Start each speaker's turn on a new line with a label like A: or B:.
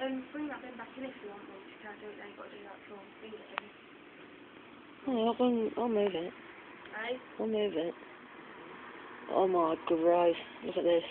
A: Um, bring that bin back in if you want, me to. I don't know you've got to do that for me.
B: Oh, I'll, bring, I'll move it.
A: Aye?
B: I'll move it. Oh my Christ, look at this.